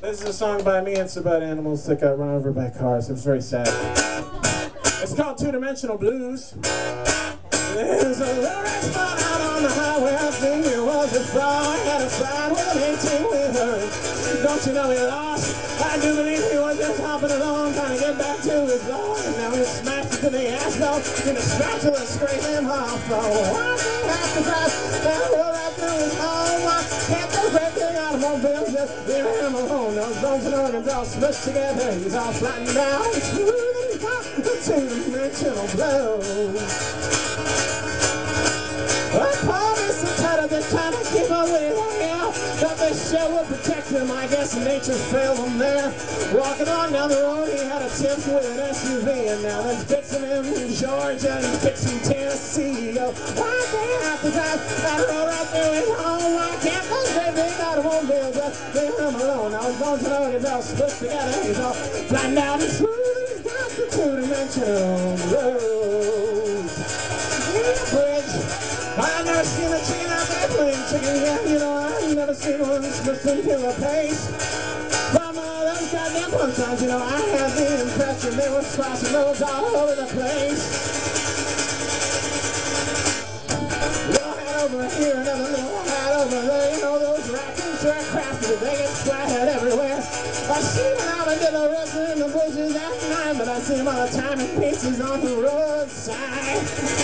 This is a song by me. It's about animals that got run over by cars. It was very sad. It's called Two Dimensional Blues. There's a red spot out on the highway. I think it was a had a fight with an 18 wheeler. Don't you know he lost? I do believe he was just hopping along, trying to get back to his lawn. And now he's smashed the asphalt in a spatula, scrape him off. Oh, that, his. I can't great big automobiles, just leave him alone. Those bones and organs all smushed together. He's all flattened out. Smooth and got the two-dimensional blow. I promise try to just trying to keep with him now. But the show will protect him. I guess nature failed him there. Walking on down the road, he had a tip with an SUV. And now bits of him in Georgia and bits Tennessee. Oh, why they have to drive that road right through his home? I can't those automobiles just leave him alone. Now his bones and organs all split together. He's all flattened out and smooth. He's got the two-dimensional blues. Bridge. I never seen a chicken out there playing chicken yet. You know, I never seen one listen to a pace. From all those goddamn punchlines, you know, I had the impression they were crossing those all over the place. Crafted, they get splattered everywhere. I see out into the river in the bushes at night, but I see them all the time in pieces on the roadside.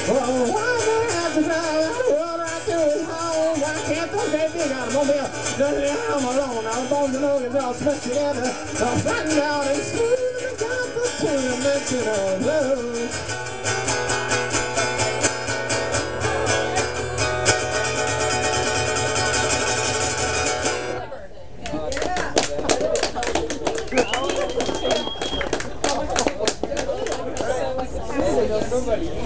Oh, why they have to drive that road right through his home? Why can't those great big automobile just leave him alone? Now the bones and organs all smushed together, all flattened out and smooth and got the two-dimensional blues. すごいな。